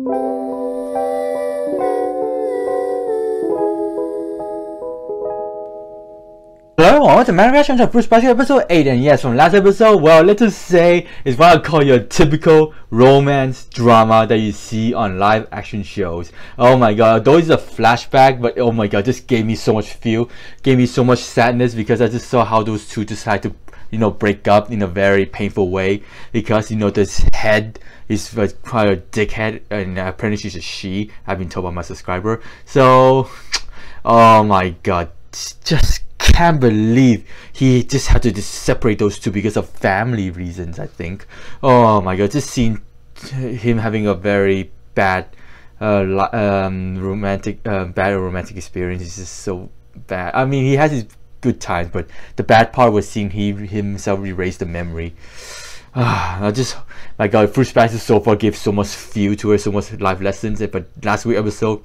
Hello welcome to my reaction to Fruits Basket episode 8 and yes, from last episode, well, let's just say it's what I call your typical romance drama that you see on live action shows. Oh my god, though it's a flashback, but oh my god, just gave me so much feel, gave me so much sadness because I just saw how those two decide to, you know, break up in a very painful way because, you know, this head is quite a dickhead and apparently she's a she, I've been told by my subscriber. So, oh my god, just can't believe he just had to just separate those two because of family reasons. I think. Oh my god, just seeing him having a very bad, uh, um, romantic, uh, bad romantic experience is just so bad. I mean, he has his good times, but the bad part was seeing he himself erase the memory. Ah, I just my god, Fruits Basket so far gave so much feel to it, so much life lessons. But last week episode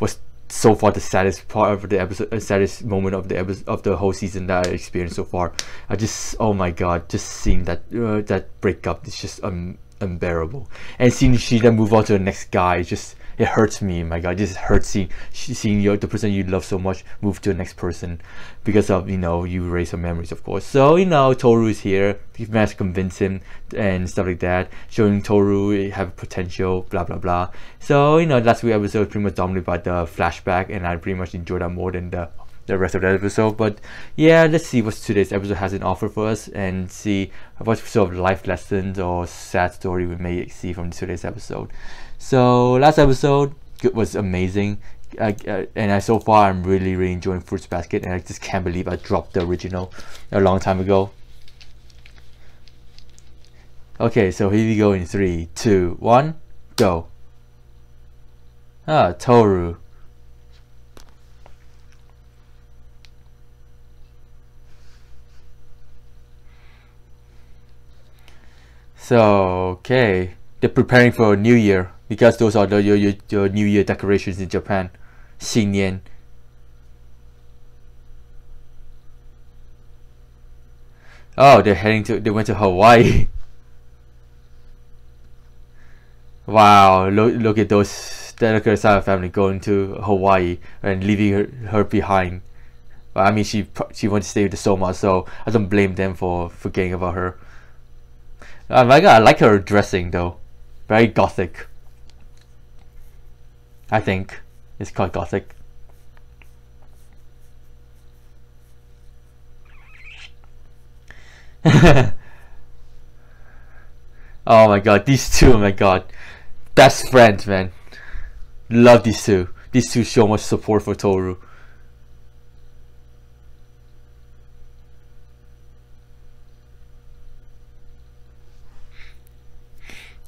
was so far the saddest part of the episode, uh, saddest moment of the episode of the whole season that I experienced so far. I just, oh my god, just seeing that uh, that breakup is just um, unbearable, and seeing she then move on to the next guy, just it hurts me. My God, this hurts seeing seeing your the person you love so much move to the next person because of you know you erase some memories, of course. So you know Tohru is here. You managed to convince him and stuff like that, showing Tohru have potential, blah blah blah. So you know last week episode pretty much dominated by the flashback, and I pretty much enjoyed that more than the the rest of the episode. But yeah, let's see what today's episode has in offer for us and see what sort of life lessons or sad story we may see from today's episode. So last episode was amazing. uh, and I, so far I'm really really enjoying Fruits Basket and I just can't believe I dropped the original a long time ago. Okay, so here we go in three, two, one, go. Ah, Tohru. So, okay. They're preparing for a new year because those are the your, your, your new year decorations in Japan. 新年. Oh, they're heading to they went to Hawaii. wow, look look at those at family going to Hawaii and leaving her, her behind. I mean, she she wants to stay with the Sohma, so I don't blame them for forgetting about her. Oh my god, I like her dressing though. Very gothic. I think it's quite gothic. oh my god, these two, oh my god. Best friends, man. Love these two. These two show much support for Tohru.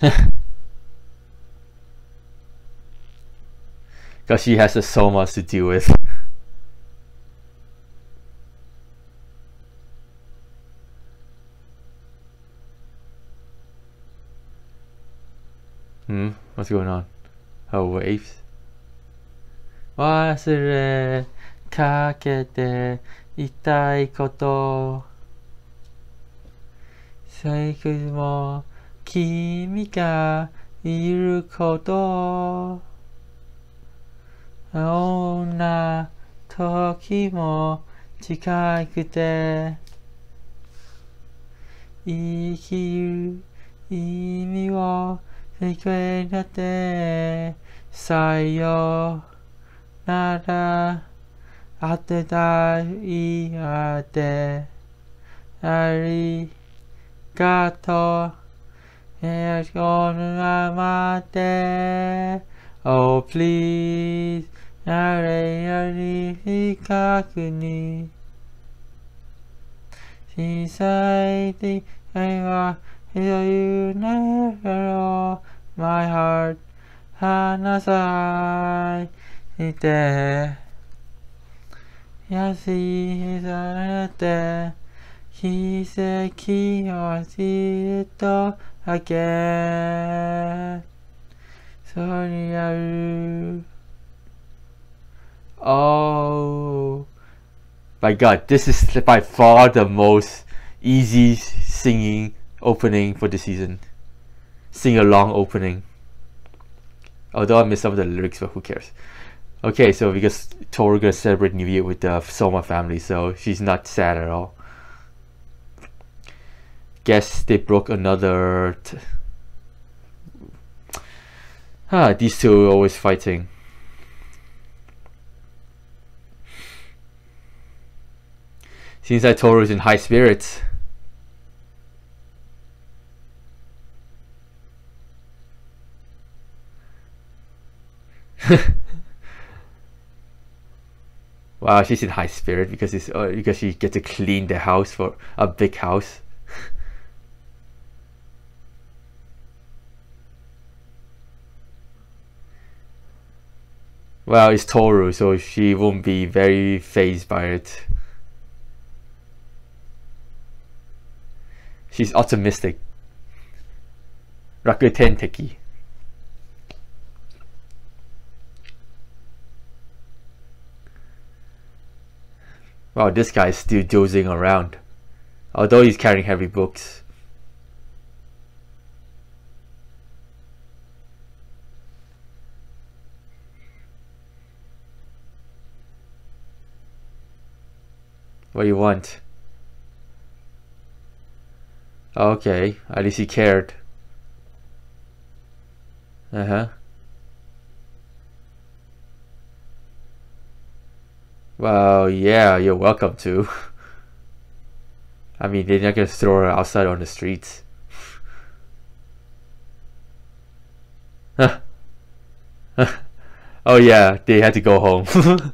Because she has so much to deal with. Hmm, what's going on? Oh, waves? 忘れかけていたいこと最後も君がいることどんな時も近くて生きる意味を世界だってさよならあてたいあてありがとう It's gonna mate. Oh, please. あれより深くに小さい出会いはひどいながら My heart 離さいて安いされて奇跡を知ると again. Sorry, Oh my god, this is by far the most easy singing opening for the season. Sing along opening. Although I missed some of the lyrics, but who cares? Okay, so because Tohru gonna celebrate New Year with the Sohma family, so she's not sad at all. Guess they broke another. Ah, these two are always fighting. Seems like Tohru's in high spirits. wow, she's in high spirit because it's uh, because she gets to clean the house for a big house. well, it's Tohru, so she won't be very phased by it. She's optimistic. Rakuten Teki. Wow, this guy is still dozing around. Although he's carrying heavy books. What do you want? Okay, at least he cared. Uh-huh. Well, yeah, you're welcome to. I mean, they're not gonna throw her outside on the streets. oh yeah, they had to go home.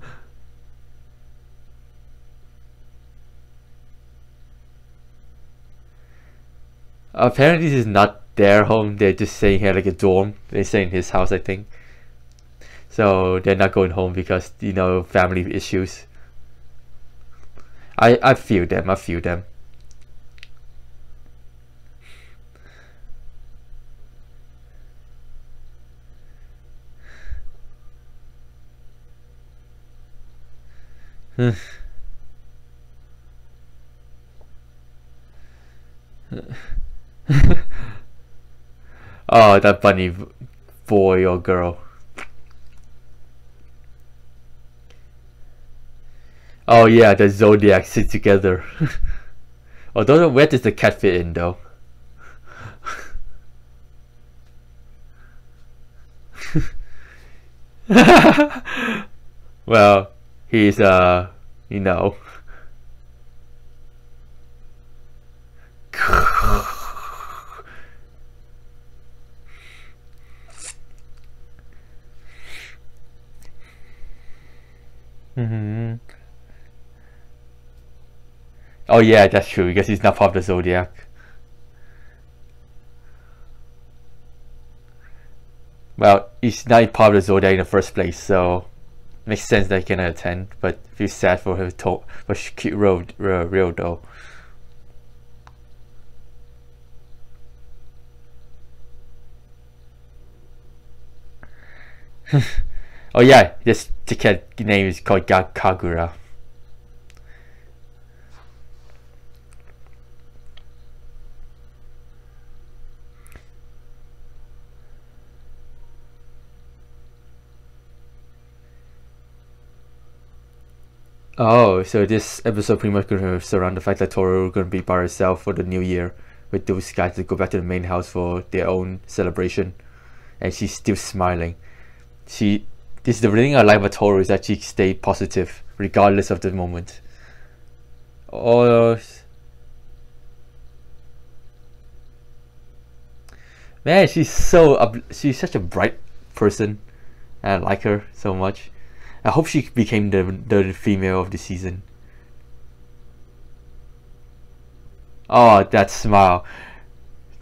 Apparently, this is not their home. They're just staying here like a dorm. They stay in his house, I think. So they're not going home because you know family issues. I I feel them. I feel them. oh, that bunny boy or girl. Oh yeah, the zodiac sit together. Although where does the cat fit in though? well, he's uh, you know. Mm-hmm. Oh yeah, that's true, because he's not part of the Zodiac. Well, he's not part of the Zodiac in the first place, so makes sense that he cannot attend, but feel sad for her to for real, real, real though. oh yeah, this ticket name is called Kagura. Oh, so this episode pretty much gonna surround the fact that Tohru gonna be by herself for the new year with those guys to go back to the main house for their own celebration. And she's still smiling. She this is the like about Tohru is actually stay positive regardless of the moment. Oh Man, she's so she's such a bright person. I like her so much. I hope she became the the female of the season. Oh, that smile.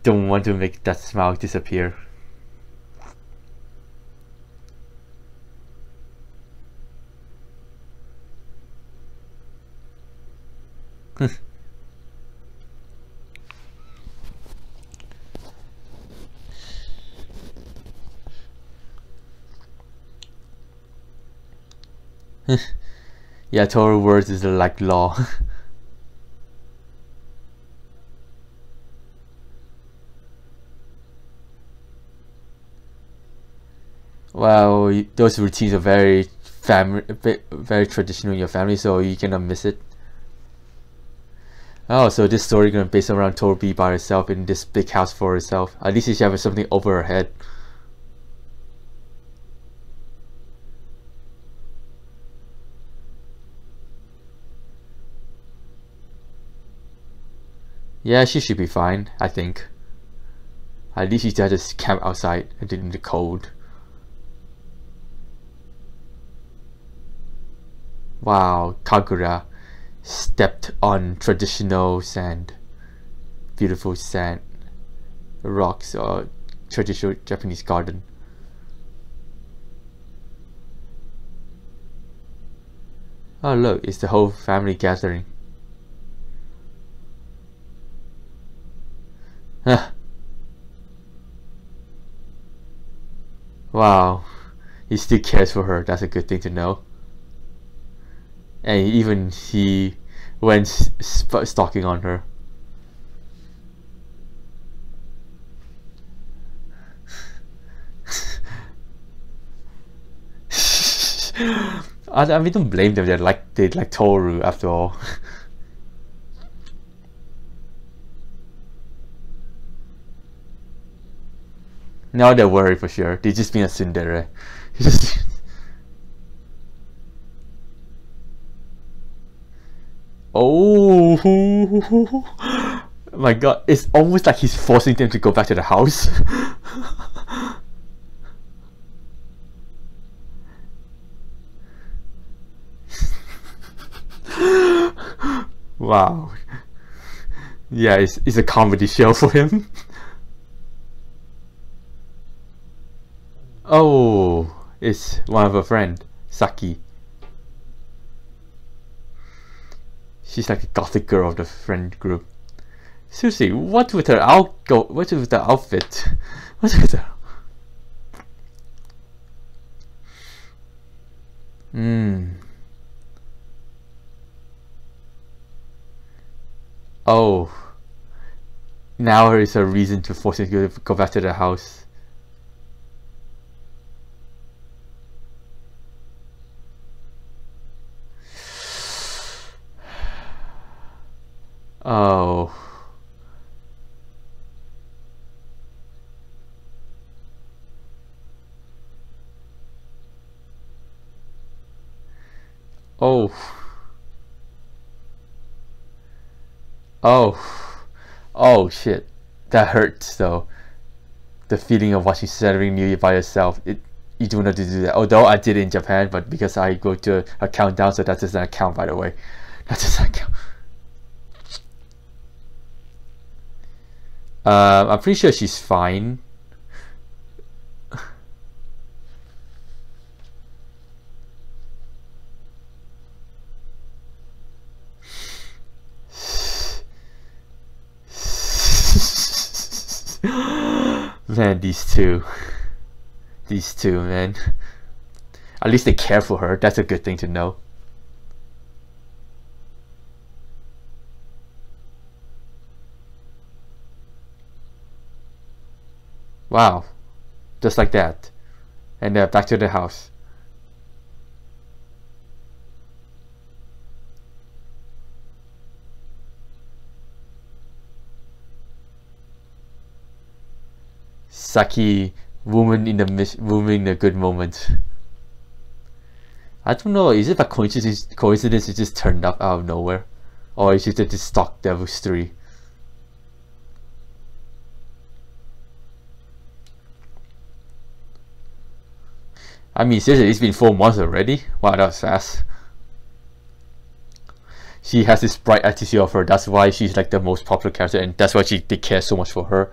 Don't want to make that smile disappear. yeah, Tohru words is like law. Well, those routines are very family, very traditional in your family, so you cannot miss it. Oh, so this story gonna based around Toby by herself in this big house for herself. At least she has something over her head. Yeah, she should be fine, I think. At least she just camp outside and in the cold. Wow, Kagura stepped on traditional sand. Beautiful sand. Rocks or traditional Japanese garden. Oh look, it's the whole family gathering. wow, he still cares for her. That's a good thing to know. And even he went stalking on her. I, I mean, don't blame them. They're like they like Tohru after all. Now they're worried for sure. They just been a tsundere. Just Oh my god, it's almost like he's forcing them to go back to the house. wow. Yeah, it's, it's a comedy show for him. Oh, it's one of a friend, Saki. She's like a gothic girl of the friend group. Seriously, what with her out go what's with the outfit? What's with her Hmm. Oh. Now there is a reason to force him to go back to the house. Oh. Oh. Oh. Oh shit. That hurts though. The feeling of watching Saturday New Year by yourself. It you do not do that. Although I did in Japan, but because I go to a countdown, so that doesn't count by the way. That doesn't count. Uh, I'm pretty sure she's fine. man, these two. These two, man. At least they care for her. That's a good thing to know. Wow. Just like that. And uh, back to the house. Saki, woman in the woman in a good moment. I don't know. Is it a coincidence? Coincidence? It just turned up out of nowhere, or is it just a stock Devils I mean, seriously, it's been four months already. Wow, that was fast. She has this bright attitude of her. That's why she's like the most popular character, and that's why she they care so much for her.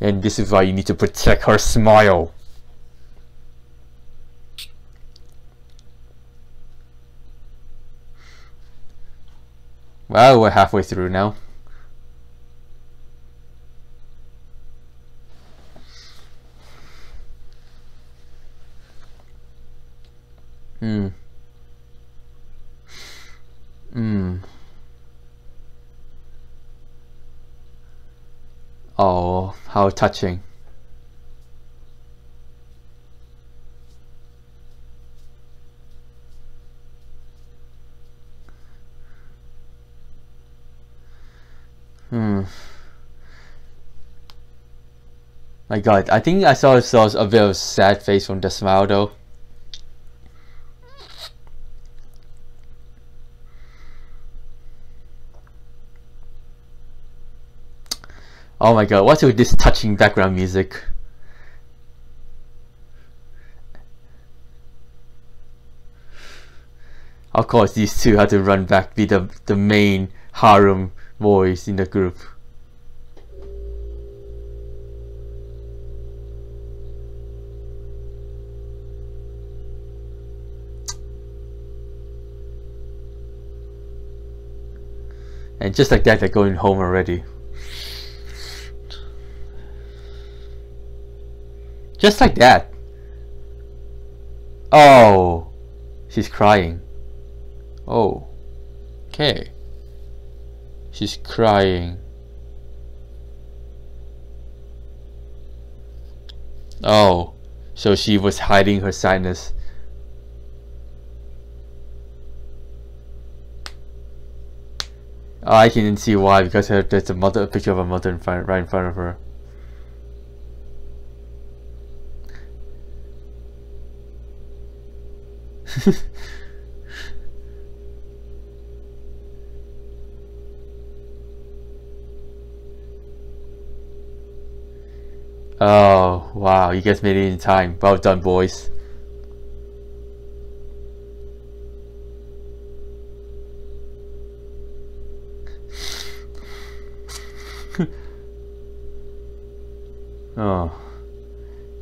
And this is why you need to protect her smile. Well, we're halfway through now. Hmm. Hmm. Oh, how touching. Hmm. My god, I think I saw, saw a bit of sad face from the smile though. Oh my god, what's with this touching background music? Of course, these two had to run back, be the, the main harem boys in the group. And just like that, they're going home already. Just like that. Oh, she's crying. Oh, okay. She's crying. Oh, so she was hiding her sadness. I can see why because there's a mother a picture of a mother in front, right in front of her. oh, wow, you guys made it in time. Well done, boys. oh,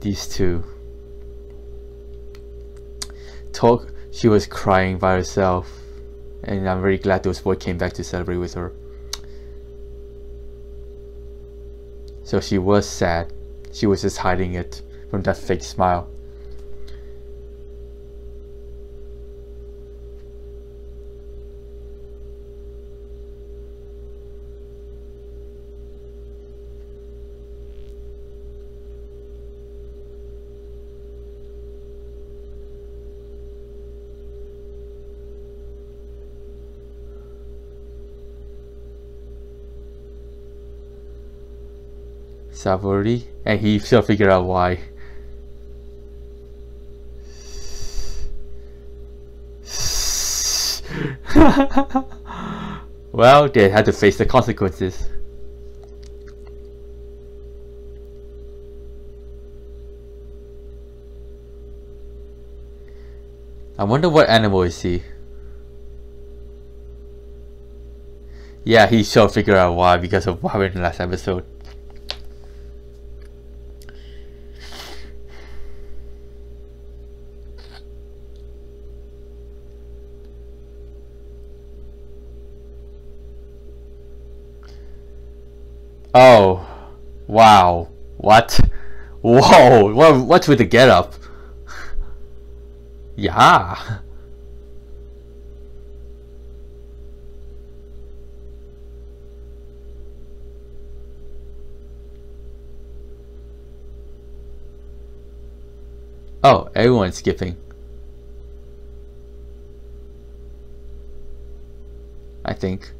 these two talk she was crying by herself and I'm very glad those boys came back to celebrate with her. So she was sad. She was just hiding it from that fake smile. Savory, and he still figured out why. well, they had to face the consequences. I wonder what animal is he? Yeah, he sure figured out why because of what happened in the last episode. Oh, wow. What? Whoa, what, what's with the getup? yeah. Oh, everyone's skipping. I think.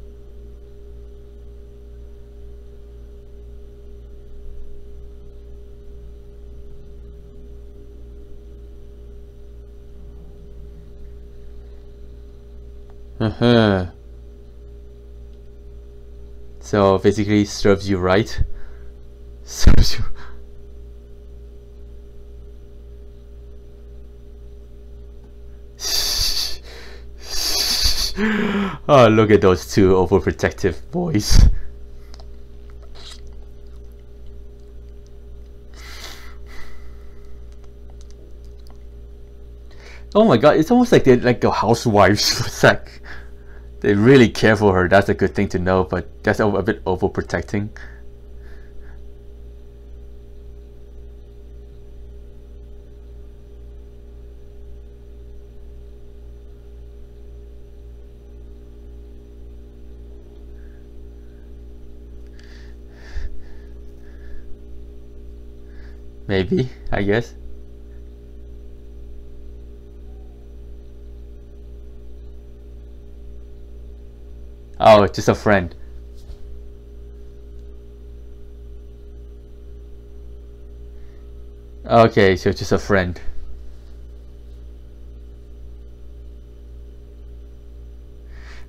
Uh-huh. So basically serves you right. Serves you oh, look at those two overprotective boys. Oh my god, it's almost like they're like a housewives for a sec. They really care for her, that's a good thing to know, but that's a, bit overprotecting. Maybe, I guess. Oh, just a friend. Okay, so just a friend.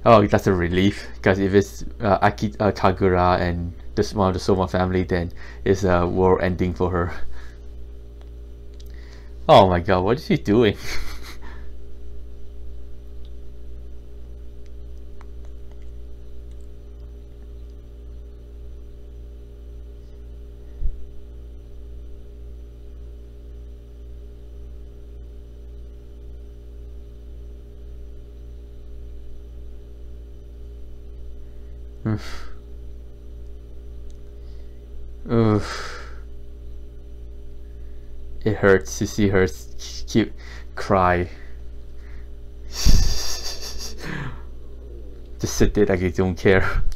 Oh, that's a relief because if it's uh, Aki uh, Kagura and this one of the Sohma family, then it's a world ending for her. Oh my god, what is she doing? Oof. It hurts to see her keep cry. Just sit there like you don't care.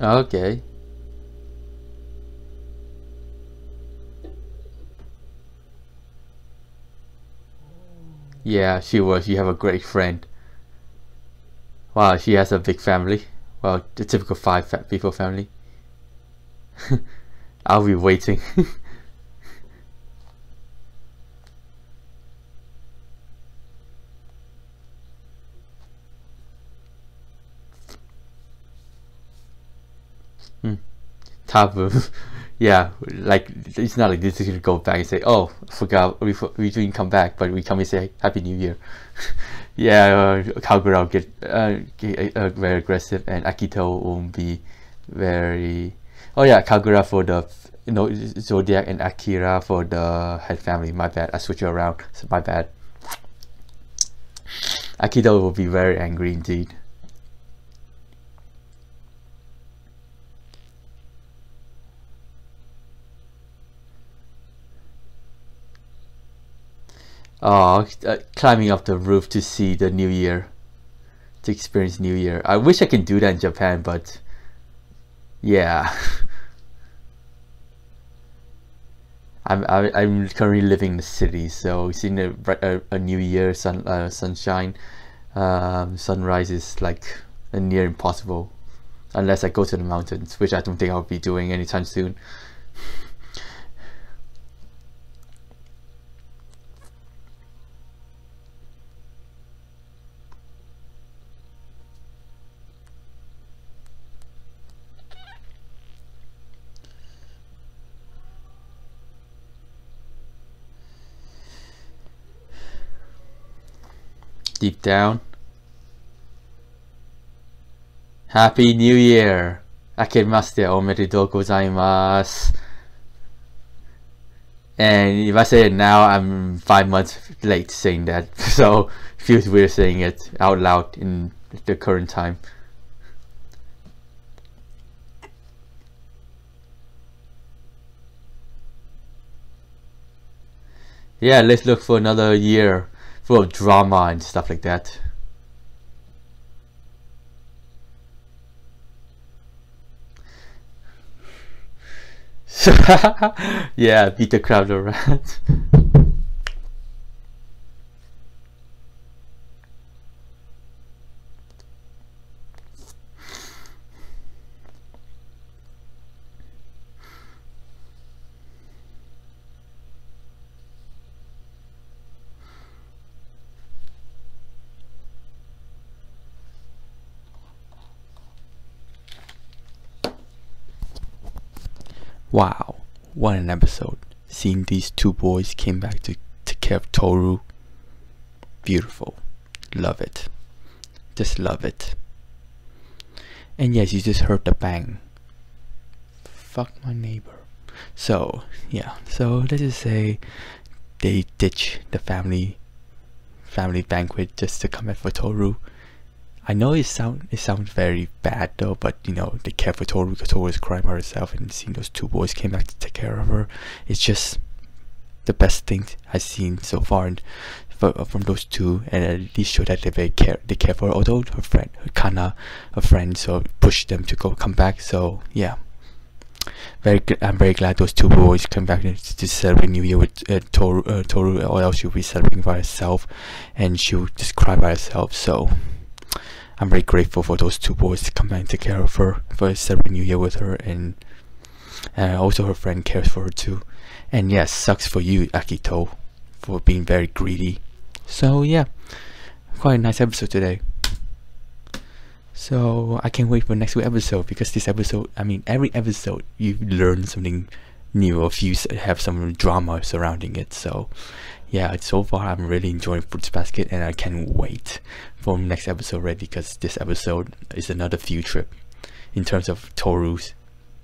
Okay. Yeah, she was. You have a great friend. Wow, she has a big family. Well, the typical five fat people family. I'll be waiting. hmm. Taboo yeah, like it's not like this is gonna go back and say, oh, forgot we we didn't come back, but we come and say Happy New Year. yeah, uh, Kagura will get, uh, get uh, very aggressive, and Akito will be very. Oh yeah, Kagura for the you know Zodiac and Akira for the head family. My bad, I switched around. So my bad. Akito will be very angry indeed. Oh, uh, climbing up the roof to see the new year, to experience new year. I wish I can do that in Japan, but yeah. I'm I, am i am currently living in the city, so seeing a a, a new year sun uh, sunshine, um, sunrise is like near impossible, unless I go to the mountains, which I don't think I'll be doing anytime soon. deep down. Happy New Year! and if I say it now, I'm five months late saying that, so it feels weird saying it out loud in the current time. Yeah, let's look for another year full of drama and stuff like that. yeah, beat the crowd around. Wow, what an episode. Seeing these two boys came back to care of Tohru. Beautiful. Love it. Just love it. And yes, you just heard the bang. Fuck my neighbor. So, yeah. So let's just say they ditch the family family banquet just to come in for Tohru. I know it sound it sounds very bad though, but you know they care for Tohru because Tohru is crying by herself, and seeing those two boys came back to take care of her, it's just the best thing I've seen so far and from those two, and at least show that they very care they care for her. Although her friend, her Kana, her friend, so pushed them to go come back. So yeah, very good I'm very glad those two boys come back to, to celebrate New Year with uh, Tohru, uh, Tohru, or else she'll be celebrating by herself, and she'll just cry by herself. So I'm very grateful for those two boys to come and take care of her for celebrating New Year with her, and uh, also her friend cares for her too. And yes, sucks for you, Akito, for being very greedy. So yeah, quite a nice episode today. So I can't wait for next week episode because this episode, I mean, every episode you learn something new or you have some drama surrounding it. So yeah, so far I'm really enjoying Fruits Basket and I can't wait for next episode ready because this episode is another field trip in terms of Tohru's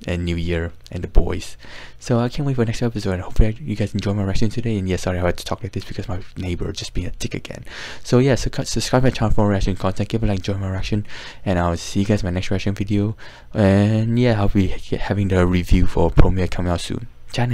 and New Year and the boys. So I can't wait for next episode and hopefully you guys enjoy my reaction today. And yeah, sorry I had to talk like this because my neighbor just being a dick again. So yeah, so subscribe my channel for more reaction content. Give a like, enjoy my reaction, and I'll see you guys my next reaction video. And yeah, I'll be having the review for Premiere coming out soon. Ciao